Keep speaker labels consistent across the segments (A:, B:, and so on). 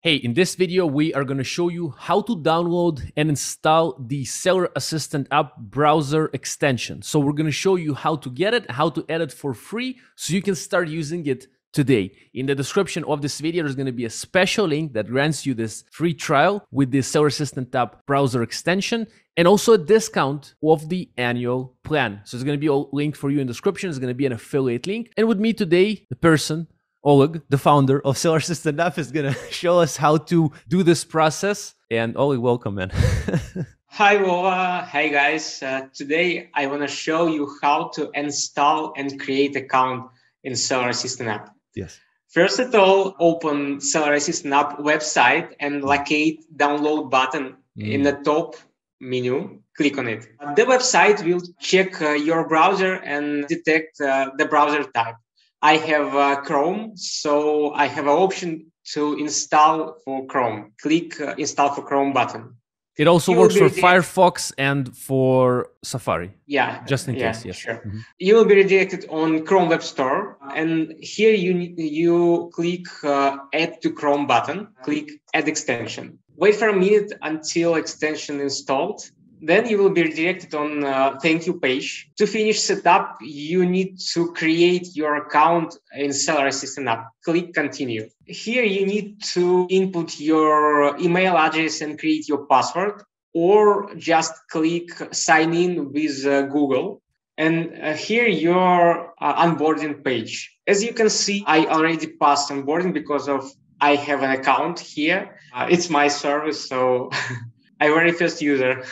A: Hey, in this video, we are going to show you how to download and install the Seller Assistant app browser extension. So we're going to show you how to get it, how to edit for free, so you can start using it today. In the description of this video, there's going to be a special link that grants you this free trial with the Seller Assistant app browser extension and also a discount of the annual plan. So it's going to be a link for you in the description. It's going to be an affiliate link. And with me today, the person Oleg, the founder of Seller Assistant App, is going to show us how to do this process. And Oleg, welcome, man.
B: Hi, Vova. Hi, guys. Uh, today, I want to show you how to install and create account in Seller Assistant App.
A: Yes.
B: First of all, open Seller Assistant App website and locate download button mm. in the top menu. Click on it. The website will check uh, your browser and detect uh, the browser type. I have uh, Chrome, so I have an option to install for Chrome. Click uh, install for Chrome button.
A: It also you works for Firefox and for Safari.
B: Yeah,
A: just in
B: yeah,
A: case. Yes,
B: sure. Mm-hmm. You will be redirected on Chrome Web Store, and here you you click uh, Add to Chrome button. Click Add extension. Wait for a minute until extension installed then you will be redirected on uh, thank you page. To finish setup, you need to create your account in Seller Assistant app. Click continue. Here you need to input your email address and create your password or just click sign in with uh, Google. And uh, here your uh, onboarding page. As you can see, I already passed onboarding because of I have an account here. Uh, it's my service, so I'm very first user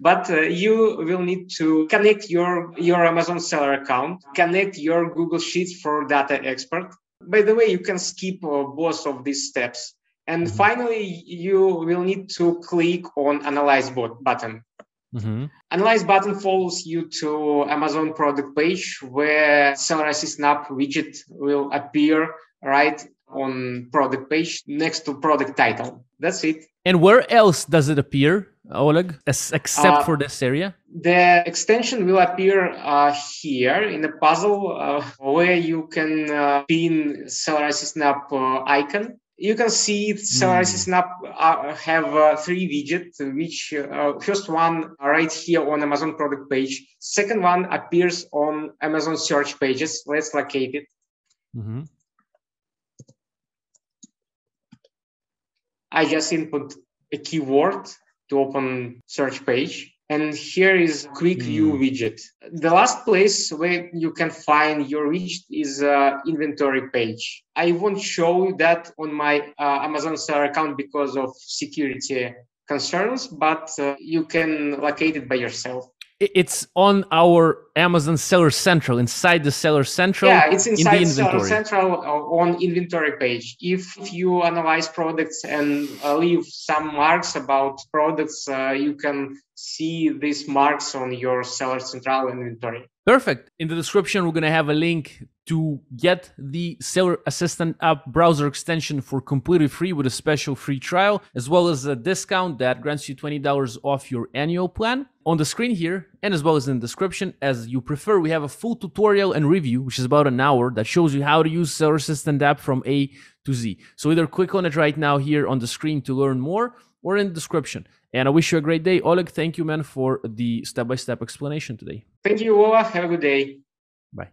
B: but uh, you will need to connect your your amazon seller account connect your google sheets for data expert. By the way you can skip uh, both of these steps. And mm-hmm. finally you will need to click on analyze bot- button. Mm-hmm. analyze button follows you to amazon product page where seller assistant app widget will appear right on product page next to product title. That's it.
A: And where else does it appear Oleg, except uh, for this area?
B: The extension will appear uh, here in the puzzle uh, where you can uh, pin Assistant App uh, icon. You can see Seller mm. Uh, have three widgets, which first one right here on Amazon product page. Second one appears on Amazon search pages. Let's locate it. Mm-hmm. I just input a keyword to open search page. And here is quick view mm. widget. The last place where you can find your widget is uh, inventory page. I won't show that on my uh, Amazon seller account because of security concerns, but uh, you can locate it by yourself
A: it's on our Amazon Seller Central, inside the Seller Central.
B: Yeah, it's inside in Seller Central uh, on inventory page. If, if you analyze products and uh, leave some marks about products, uh, you can see these marks on your Seller Central inventory.
A: Perfect. In the description, we're going to have a link to get the Seller Assistant app browser extension for completely free with a special free trial, as well as a discount that grants you $20 off your annual plan. On the screen here, and as well as in the description, as you prefer, we have a full tutorial and review, which is about an hour, that shows you how to use Seller Assistant app from A to Z. So either click on it right now here on the screen to learn more, or in the description. And I wish you a great day. Oleg, thank you, man, for the step by step explanation today.
B: Thank you, Ola. Have a good day.
A: Bye.